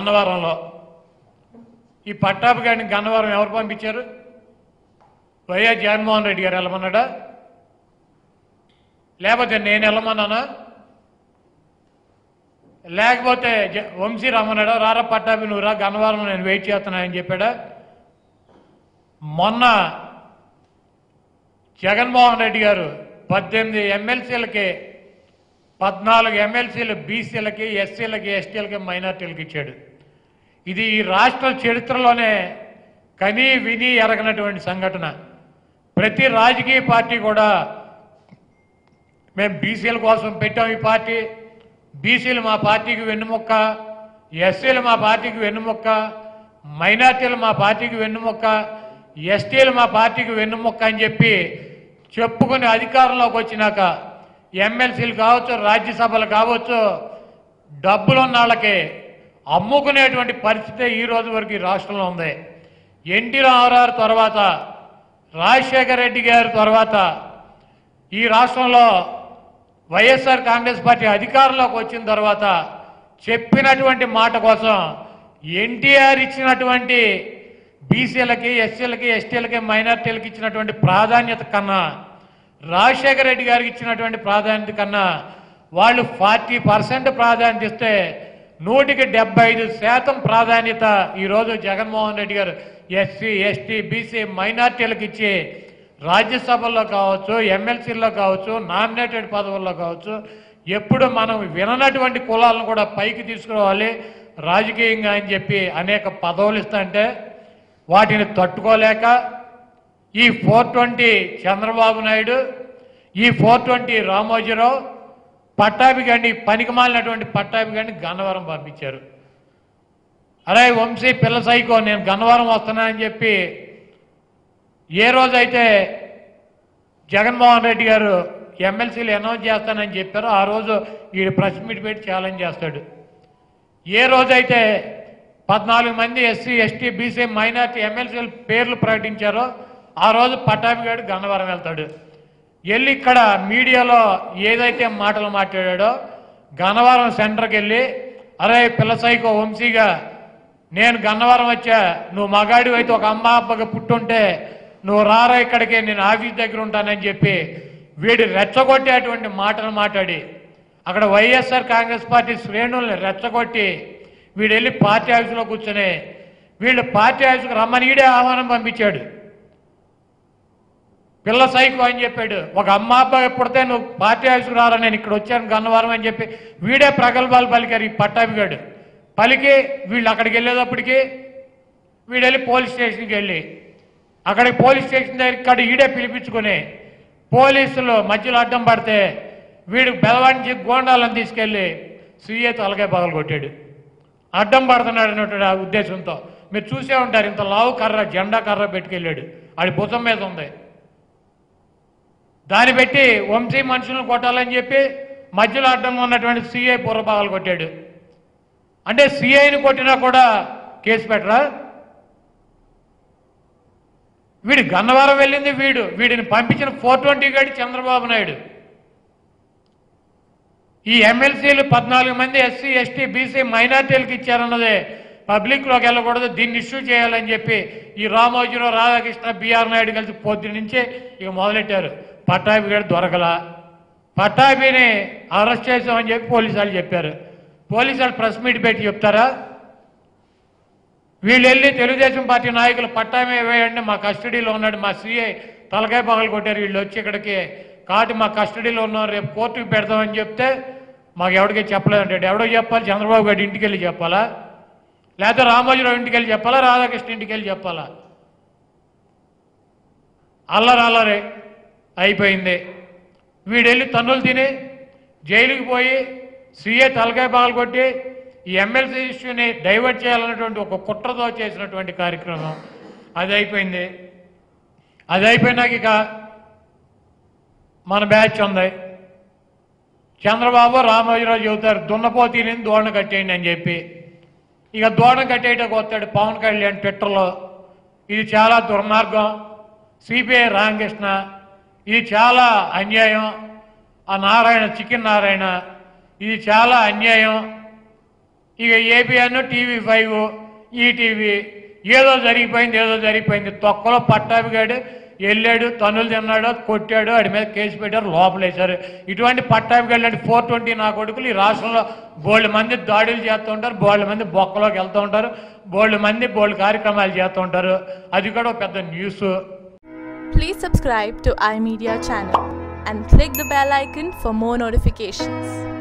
గన్నవరంలో. ఈ పట్టాపు గారిని గన్నవరం ఎవరు పంపించారు? వైఎస్ జగన్మోహన్ రెడ్డి గారు వెళ్ళమన్నాడా? లేకపోతే నేను వెళ్ళమన్నానా? లేకపోతే జ- వంశీ రమ్మన్నాడా? రారా పట్టాపి నువ్వు రా గన్నవరం నేను వెయిట్ చేస్తున్నానని చెప్పాడా? మొన్న జగన్మోహన్ రెడ్డి గారు పద్దెనిమిది ఎమ్మెల్సీలకి పద్నాలుగు ఎమ్మెల్సీలు బీసీలకి ఎస్సీలకి ఎస్టీలకి మైనార్టీలకి ఇచ్చాడు. ఇది ఈ రాష్ట్ర చరిత్రలోనే కని విని ఎరగనటువంటి సంఘటన. ప్రతి రాజకీయ పార్టీ కూడా మేము బీసీల కోసం పెట్టాం ఈ పార్టీ. బీసీలు మా పార్టీకి వెన్నుముక్క ఎస్సీలు మా పార్టీకి వెన్నుముక్క మైనార్టీలు మా పార్టీకి వెన్నుముక్క ఎస్టీలు మా పార్టీకి వెన్నుముక్క అని చెప్పి చెప్పుకుని అధికారంలోకి వచ్చినాక ఎమ్మెల్సీలు కావచ్చు రాజ్యసభలు కావచ్చు డబ్బులున్న వాళ్ళకి అమ్ముకునేటువంటి పరిస్థితి ఈ రోజు వరకు ఈ రాష్ట్రంలో ఉంది. ఎన్టీ రామారావు తర్వాత రాజశేఖర రెడ్డి గారి తర్వాత ఈ రాష్ట్రంలో వైఎస్ఆర్ కాంగ్రెస్ పార్టీ అధికారంలోకి వచ్చిన తర్వాత చెప్పినటువంటి మాట కోసం ఎన్టీఆర్ ఇచ్చినటువంటి బీసీలకి ఎస్సీలకి ఎస్టీలకి మైనార్టీలకి ఇచ్చినటువంటి ప్రాధాన్యత కన్నా రాజశేఖర రెడ్డి గారికి ఇచ్చినటువంటి ప్రాధాన్యత కన్నా వాళ్ళు ఫార్టీ పర్సెంట్ ప్రాధాన్యత ఇస్తే నూటికి డెబ్బై ఐదు శాతం ప్రాధాన్యత ఈరోజు జగన్మోహన్ రెడ్డి గారు ఎస్సీ ఎస్టీ బీసీ మైనార్టీలకు ఇచ్చి రాజ్యసభల్లో కావచ్చు ఎమ్మెల్సీల్లో కావచ్చు నామినేటెడ్ పదవుల్లో కావచ్చు ఎప్పుడు మనం విననటువంటి కులాలను కూడా పైకి తీసుకురావాలి. రాజకీయంగా అని చెప్పి అనేక పదవులు ఇస్తుంటే వాటిని తట్టుకోలేక ఈ ఫోర్ ట్వంటీ చంద్రబాబు నాయుడు ఈ ఫోర్ ట్వంటీ రామోజీరావు పట్టాభి గారిని పనికిమాలినటువంటి పట్టాభి గారిని గన్నవరం పంపించారు. అరే వంశీ పిల్ల సైకో నేను గన్నవరం వస్తున్నానని చెప్పి ఏ రోజైతే జగన్మోహన్ రెడ్డి గారు ఎమ్మెల్సీలు అనౌన్స్ చేస్తానని చెప్పారో ఆ రోజు వీడు ప్రెస్ మీట్ పెట్టి ఛాలెంజ్ చేస్తాడు. ఏ రోజైతే పద్నాలుగు మంది ఎస్సీ ఎస్టీ బీసీ మైనార్టీ ఎమ్మెల్సీల పేర్లు ప్రకటించారో ఆ రోజు పట్టాభి గారు గన్నవరం వెళ్తాడు. వెళ్ళి ఇక్కడ మీడియాలో ఏదైతే మాటలు మాట్లాడాడో గన్నవరం సెంటర్కి వెళ్ళి అరే పిల్ల సైకో వంశీగా నేను గన్నవరం వచ్చా నువ్వు మగాడి అయితే ఒక అమ్మ అబ్బగా పుట్టుంటే నువ్వు రారా ఇక్కడికి నేను ఆఫీస్ దగ్గర ఉంటానని చెప్పి వీడు రెచ్చగొట్టేటువంటి మాటలు మాట్లాడి అక్కడ వైఎస్ఆర్ కాంగ్రెస్ పార్టీ శ్రేణుల్ని రెచ్చగొట్టి వీడు వెళ్ళి పార్టీ ఆఫీసులో కూర్చొని వీళ్ళు పార్టీ ఆఫీసుకు రమ్మని ఈడే ఆహ్వానం పంపించాడు. పిల్ల సైకో అని చెప్పాడు. ఒక అమ్మ అబ్బాయి పుడితే నువ్వు పార్టీ ఆఫీసుకు రారా నేను ఇక్కడ వచ్చాను గన్నవరం అని చెప్పి వీడే ప్రగల్భాలు పలికారు ఈ పట్టాభిగాడు పలికి వీళ్ళు అక్కడికి వెళ్ళేటప్పటికి వీడు వెళ్ళి పోలీస్ స్టేషన్కి వెళ్ళి అక్కడికి పోలీస్ స్టేషన్ దగ్గర ఇక్కడ ఈడే పిలిపించుకొని పోలీసులు మధ్యలో అడ్డం పడితే వీడు బెలవాడించి గోండాలను తీసుకెళ్ళి సీఏ తలకాయ పగలు కొట్టాడు. అడ్డం పడుతున్నాడు అన్నట్టు ఆ ఉద్దేశంతో. మీరు చూసే ఉంటారు ఇంత లావు కర్ర జెండా కర్ర పెట్టుకెళ్ళాడు. ఆడి భుజం మీద ఉంది. దాన్ని పెట్టి వంశీ మనుషులను కొట్టాలని చెప్పి మధ్యలో అడ్డం ఉన్నటువంటి సిఐ పూర్వభాగాలు కొట్టాడు. అంటే సిఐని కొట్టినా కూడా కేసు పెట్టరా? వీడు గన్నవరం వెళ్ళింది వీడు. వీడిని పంపించిన ఫోర్ ట్వంటీ గడి చంద్రబాబు నాయుడు. ఈ ఎమ్మెల్సీలు పద్నాలుగు మంది ఎస్సీ ఎస్టీ బీసీ మైనార్టీలకు ఇచ్చారన్నదే పబ్లిక్లోకి వెళ్ళకూడదు. దీన్ని ఇష్యూ చేయాలని చెప్పి ఈ రామోజీరావు రాధాకృష్ణ బీఆర్ నాయుడు కలిసి పొద్దు నుంచే ఇక మొదలెట్టారు. పట్టాభి కూడా దొరకల. పట్టాభిని అరెస్ట్ చేసామని చెప్పి పోలీసు వాళ్ళు చెప్పారు. పోలీసు వాళ్ళు ప్రెస్ మీట్ పెట్టి చెప్తారా? వీళ్ళు వెళ్ళి తెలుగుదేశం పార్టీ నాయకులు పట్టామే వేయండి మా కస్టడీలో ఉన్నాడు మా సీఐ తలకాయ పగలు కొట్టారు వీళ్ళు వచ్చి ఇక్కడికి కాబట్టి మా కస్టడీలో ఉన్నారు రేపు కోర్టుకు పెడదామని చెప్తే మాకు ఎవరికి చెప్పలేదంటే ఎవడో చెప్పాలి చంద్రబాబు గారి ఇంటికి వెళ్ళి చెప్పాలా? లేదా రామోజీరావు ఇంటికి వెళ్ళి చెప్పాలా రాధాకృష్ణ ఇంటికి వెళ్ళి చెప్పాలా? అల్లరి అల్లరే. అయిపోయింది. వీడెళ్ళి తన్నులు తిని జైలుకి పోయి సీఏ తలకాయ పగలు కొట్టి ఈ ఎమ్మెల్సీ ఇష్యూని డైవర్ట్ చేయాలన్నటువంటి ఒక కుట్రతో చేసినటువంటి కార్యక్రమం. అది అయిపోయింది. అది అయిపోయినాక ఇక మన బ్యాచ్ ఉంది. చంద్రబాబు రామోజీరావు చెబుతారు దున్నపోతీని దోణ కట్టేయండి అని చెప్పి. ఇక దూడం కట్టేయటకు వస్తాడు పవన్ కళ్యాణ్ ట్విట్టర్లో. ఇది చాలా దుర్మార్గం. సిపిఐ రామకృష్ణ ఇది చాలా అన్యాయం. ఆ నారాయణ చికెన్ నారాయణ ఇది చాలా అన్యాయం. ఇక ఏబిఎన్ టీవీ ఫైవ్ ఈటీవీ ఏదో జరిగిపోయింది ఏదో జరిగిపోయింది. తొక్కలో పట్టాభిగాడు వెళ్ళాడు తనులు తిన్నాడు కొట్టాడు వాడి మీద కేసు పెట్టారు లోపలేశారు ఇటువంటి పట్టాభిగాడు లాంటి ఫోర్ ట్వంటీ నా కొడుకులు ఈ రాష్ట్రంలో బోల్డ్ మంది దాడులు చేస్తూ ఉంటారు బోళ్ళ మంది బొక్కలోకి వెళ్తూ ఉంటారు బోల్డ్ మంది బోళ్ళు కార్యక్రమాలు చేస్తూ ఉంటారు. అది కూడా ఒక పెద్ద news. Please subscribe to iMedia channel and click the bell icon for more notifications.